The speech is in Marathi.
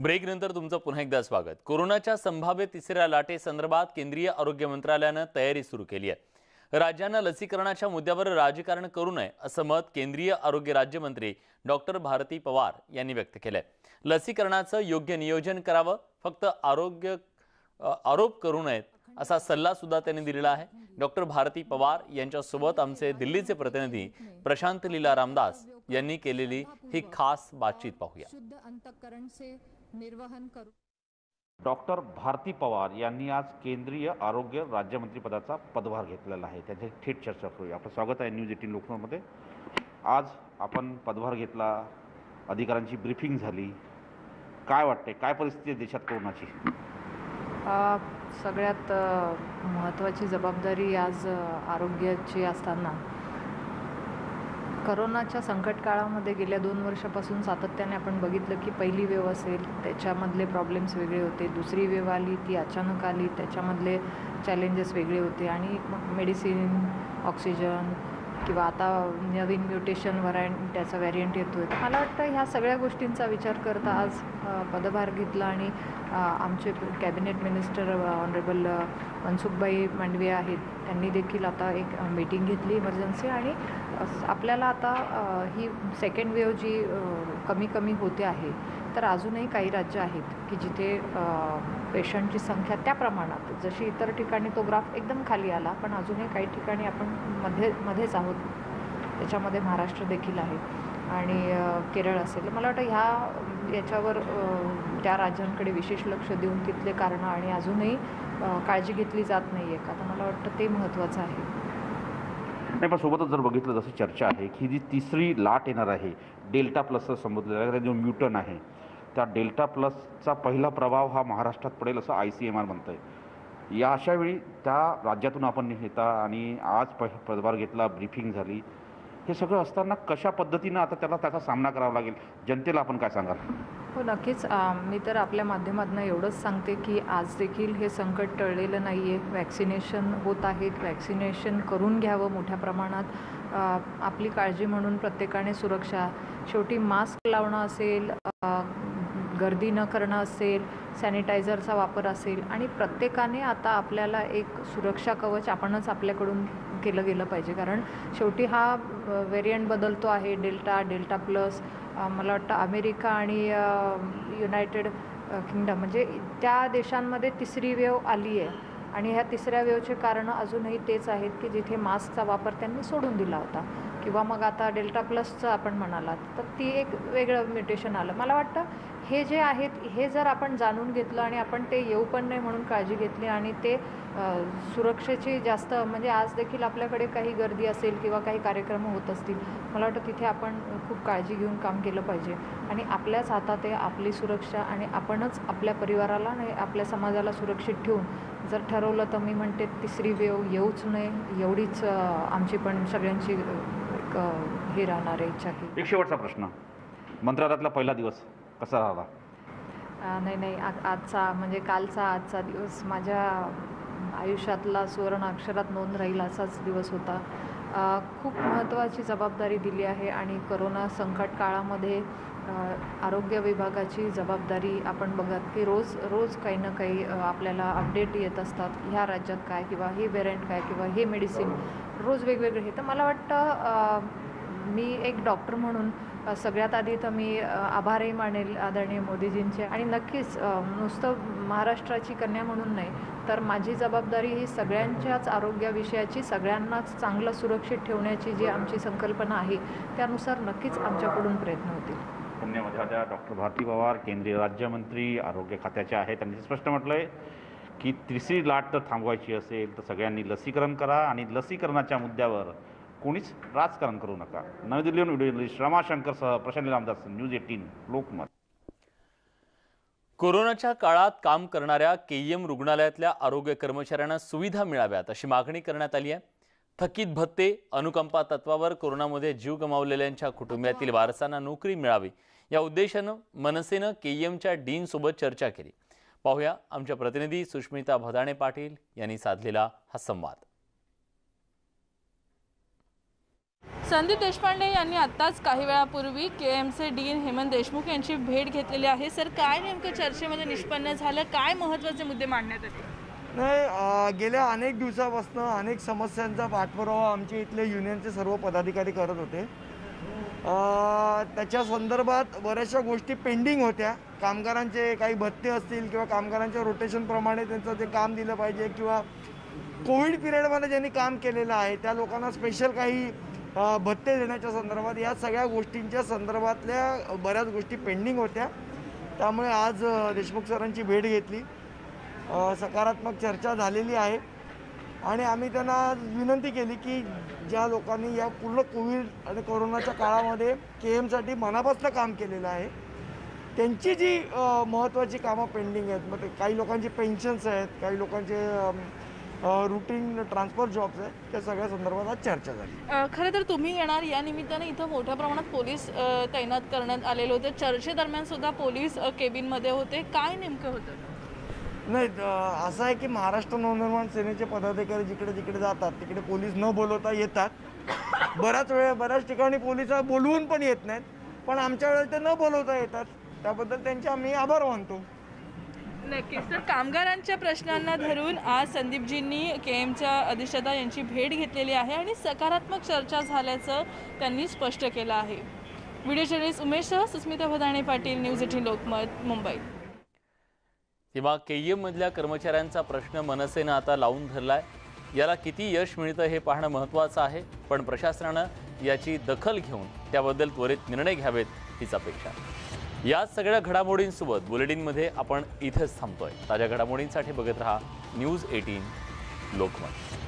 ब्रेकनंतर तुमचं पुन्हा एकदा स्वागत. कोरोनाच्या संभाव्य तिसऱ्या लाटेसंदर्भात केंद्रीय आरोग्य मंत्रालयानं तयारी सुरू केली आहे. राज्यांना लसीकरणाच्या मुद्द्यावर राजकारण करू नये असं मत केंद्रीय आरोग्य राज्यमंत्री डॉक्टर भारती पवार यांनी व्यक्त केलंय. लसीकरणाचं योग्य नियोजन करावं फक्त आरोग्य आरोप करू नयेत असा सल्ला सुद्धा त्यांनी दिलेला आहे. डॉक्टर भारती पवार यांच्यासोबत आमचे दिल्लीचे प्रतिनिधी प्रशांत लीला रामदास यांनी केलेली ही खास बातचीत पाहूया. शुद्ध अंतकरण से निर्वहन करू. डॉक्टर भारती पवार यांनी आज केंद्रीय आरोग्य राज्यमंत्रीपदाचा पदभार घेतलेला आहे. त्याची थेट चर्चा करूया. आपलं स्वागत आहे न्यूज एटीन लोकमतमध्ये. आज आपण पदभार घेतला अधिकाऱ्यांची ब्रीफिंग झाली. काय वाटते काय परिस्थिती आहे देशात कोरोनाची? सगळ्यात महत्त्वाची जबाबदारी आज आरोग्याची असताना. करोनाच्या संकट काळामध्ये गेल्या दोन वर्षापासून सातत्याने आपण बघितलं की पहिली वेव असेल त्याच्यामधले प्रॉब्लेम्स वेगळे होते. दुसरी वेव आली ती अचानक आली त्याच्यामधले चॅलेंजेस वेगळे होते. आणि मेडिसिन ऑक्सिजन किंवा आता नवीन म्युटेशन व्हरायंट त्याचा व्हॅरियंट येतो आहे मला वाटतं ह्या सगळ्या गोष्टींचा विचार करता आज पदभार घेतला आणि आमचे cabinet minister honourable Mansukhbhai Mandaviya आहेत. त्यांनी देखील आता एक मीटिंग घेतली इमर्जन्सी आणि आपल्याला आता ही सेकंड वेव जी कमी कमी होते आहे तर अजूनही काही राज्य आहेत की जिथे पेशंटची संख्या त्या प्रमाणात जशी इतर ठिकाणी तो ग्राफ एकदम खाली आला पण अजूनही काही ठिकाणी आपण मध्ये मध्येच आहोत. त्याच्यामध्ये महाराष्ट्र देखील आहे आणि केरळ असेल. मला वाटतं ह्या याच्यावर त्या राज्यांकडे विशेष लक्ष देऊन तिथले कारणं आणि अजूनही काळजी घेतली जात नाही आहे का? तर मला वाटतं ते महत्त्वाचं आहे. नाही पण सोबतच जर बघितलं जसं चर्चा आहे की जी तिसरी लाट येणार आहे डेल्टा प्लसचं संबोधलेलं जो म्युटन आहे त्या डेल्टा प्लसचा पहिला प्रभाव हा महाराष्ट्रात पडेल असं आय सी एम आर म्हणतं आहे या अशा वेळी त्या राज्यातून आपण येता आणि आज प पदभार घेतला ब्रीफिंग झाली हे सगळं असताना कशा पद्धतीनं आता त्याला त्याचा सामना करावा लागेल? जनतेला आपण काय सांगाल? हो नक्कीच. मी तर आपल्या माध्यमातून एवढंच सांगते की आज देखील हे संकट टळलेलं नाही आहे वॅक्सिनेशन होत आहेत. वॅक्सिनेशन करून घ्यावं मोठ्या प्रमाणात. आपली काळजी म्हणून प्रत्येकाने सुरक्षा. शेवटी मास्क लावणं असेल गर्दी न करणं असेल सॅनिटायझरचा वापर असेल आणि प्रत्येकाने आता आपल्याला एक सुरक्षा कवच आपणच आपल्याकडून केलं गेलं पाहिजे. कारण शेवटी हा व्हेरियंट बदलतो आहे डेल्टा डेल्टा प्लस मला वाटतं अमेरिका आणि युनायटेड किंगडम म्हणजे त्या देशांमध्ये तिसरी वेव आली आहे. आणि ह्या तिसऱ्या वेवचे कारणं अजूनही तेच आहेत की जिथे मास्कचा वापर त्यांनी सोडून दिला होता. किंवा मग आता डेल्टा प्लसचं आपण म्हणालात तर ती एक वेगळं म्युटेशन आलं. मला वाटतं हे जे आहेत हे जर आपण जाणून घेतलं आणि आपण ते येऊ पण नाही म्हणून काळजी घेतली आणि ते सुरक्षेची जास्त म्हणजे आज देखील आपल्याकडे काही गर्दी असेल किंवा काही कार्यक्रम होत असतील मला वाटतं तिथे आपण खूप काळजी घेऊन काम केलं पाहिजे. आणि आपल्याच हातात आहे आपली सुरक्षा आणि आपणच आपल्या परिवाराला आणि आपल्या समाजाला सुरक्षित ठेवून. जर ठरवलं तर मी म्हणते तिसरी वेव येऊच नये एवढीच आमची पण सगळ्यांची एक हे राहणार आहे इच्छा की. एक शेवटचा प्रश्न. मंत्रालयातला पहिला दिवस. कसा राहिला? नाही नाही आ आजचा म्हणजे कालचा आजचा दिवस माझ्या आयुष्यातला सुवर्ण अक्षरात नोंद राहील असाच दिवस होता. खूप महत्त्वाची जबाबदारी दिली आहे आणि करोना संकट काळामध्ये आरोग्य विभागाची जबाबदारी आपण बघत की रोज रोज काही ना काही आपल्याला अपडेट येत असतात. ह्या राज्यात काय किंवा हे वेरियंट काय किंवा हे मेडिसिन रोज वेगवेगळे. हे तर मला वाटतं मी एक डॉक्टर म्हणून सगळ्यात आधी तर मी आभारही मानेल आदरणीय मोदीजींचे. आणि नक्कीच नुसतं महाराष्ट्राची कन्या म्हणून नाही तर माझी जबाबदारी ही सगळ्यांच्याच आरोग्याविषयाची सगळ्यांनाच चांगलं सुरक्षित ठेवण्याची जी आमची संकल्पना आहे त्यानुसार नक्कीच आमच्याकडून प्रयत्न होतील. पुण्यामध्ये डॉक्टर भारती पवार केंद्रीय राज्यमंत्री आरोग्य खात्याच्या आहेत त्यांनी स्पष्ट म्हटलं आहे की तिसरी लाट तर थांबवायची असेल तर सगळ्यांनी लसीकरण करा आणि लसीकरणाच्या मुद्द्यावर कोणीच राजकारण करू नका. नवी दिल्लीहून व्हिडिओ जर्नलिस्ट रमाशंकरसह प्रशांत रामदास न्यूज एटीन लोकमत. कोरोनाच्या काळात काम करणाऱ्या केईएम रुग्णालयातल्या आरोग्य कर्मचाऱ्यांना सुविधा मिळाव्यात अशी मागणी करण्यात आली आहे. थकीत भत्ते अनुकंपा तत्वावर कोरोनामध्ये जीव गमावलेल्यांच्या कुटुंबातील वारसांना नोकरी मिळावी या उद्देशानं मनसेनं केईएमच्या डीनसोबत चर्चा केली. पाहूया आमच्या प्रतिनिधी सुष्मिता भदाणे पाटील यांनी साधलेला हा संवाद. संदीप देशपांडे यांनी आत्ताच काही वेळापूर्वी के एमचे डीन हेमंत देशमुख यांची भेट घेतलेली आहे. सर काय नेमकं चर्चेमध्ये निष्पन्न झालं? काय महत्त्वाचे मुद्दे मांडण्यात आले? नाही गेल्या अनेक दिवसापासून अनेक समस्यांचा पाठपुरावा आमचे इथले युनियनचे सर्व पदाधिकारी करत होते. त्याच्या संदर्भात बऱ्याचशा गोष्टी पेंडिंग होत्या. कामगारांचे काही भत्ते असतील किंवा कामगारांच्या रोटेशनप्रमाणे त्यांचं जे काम दिलं पाहिजे किंवा कोविड पिरियडमध्ये ज्यांनी काम केलेलं आहे त्या लोकांना स्पेशल काही भत्ते देण्याच्या संदर्भात या सगळ्या गोष्टींच्या संदर्भातल्या बऱ्याच गोष्टी पेंडिंग होत्या. त्यामुळे आज देशमुख सरांची भेट घेतली. सकारात्मक चर्चा झालेली आहे. आणि आम्ही त्यांना विनंती केली की ज्या लोकांनी या पूर्ण कोविड आणि कोरोनाच्या काळामध्ये के एमसाठी मनापासनं काम केलेलं आहे त्यांची जी महत्त्वाची कामं पेंडिंग आहेत मग ते काही लोकांची पेन्शन्स आहेत काही लोकांचे रुटीन ट्रान्सफर जॉब्स आहेत त्या सगळ्या संदर्भात आज चर्चा झाली. खरं तर तुम्ही येणार या निमित्ताने इथं मोठ्या प्रमाणात पोलीस तैनात करण्यात आलेले होते. चर्चेदरम्यान सुद्धा पोलीस केबिनमध्ये होते. काय नेमकं होतं? नाही असं आहे की महाराष्ट्र नवनिर्माण सेनेचे पदाधिकारी जिकडे जिकडे जातात तिकडे पोलीस न बोलवता येतात. बऱ्याच वेळ बऱ्याच ठिकाणी पोलीस बोलवून पण येत नाहीत पण आमच्या वेळेला ते न बोलवता येतात. त्याबद्दल त्यांचे आम्ही आभार मानतो. नक्कीच. तर कामगारांच्या प्रश्नांना धरून आज संदीपजींनी के एमच्या अधिष्ठाता यांची भेट घेतलेली आहे आणि सकारात्मक चर्चा झाल्याचं त्यांनी स्पष्ट केलं आहे. व्हिडिओ जर्नलिस्ट उमेशसह सुस्मिता भदाणे पाटील न्यूज एटीन लोकमत मुंबई. तेव्हा केईएम मधल्या कर्मचाऱ्यांचा प्रश्न मनसेनं आता लावून धरलाय. याला किती यश मिळतं हे पाहणं महत्त्वाचं आहे पण प्रशासनानं याची दखल घेऊन त्याबद्दल त्वरित निर्णय घ्यावेत हीच अपेक्षा. या सगळ्या घडामोडींसोबत बुलेटिनमध्ये आपण इथेच थांबतोय. ताज्या घडामोडींसाठी बघत रहा न्यूज एटीन लोकमत.